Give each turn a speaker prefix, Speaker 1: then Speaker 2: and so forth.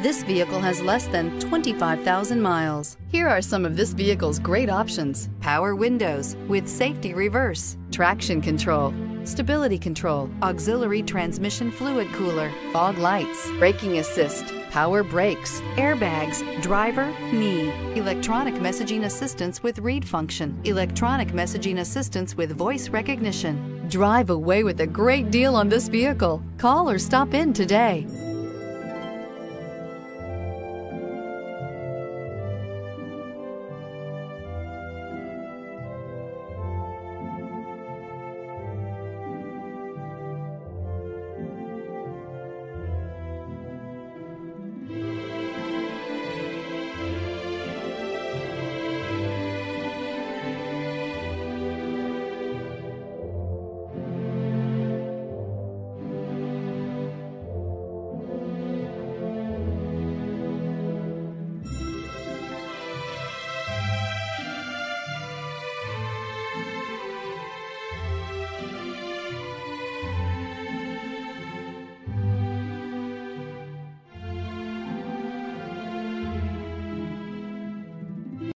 Speaker 1: This vehicle has less than 25,000 miles. Here are some of this vehicle's great options. Power windows with safety reverse, traction control, stability control, auxiliary transmission fluid cooler, fog lights, braking assist, power brakes, airbags, driver, knee, electronic messaging assistance with read function, electronic messaging assistance with voice recognition. Drive away with a great deal on this vehicle. Call or stop in today.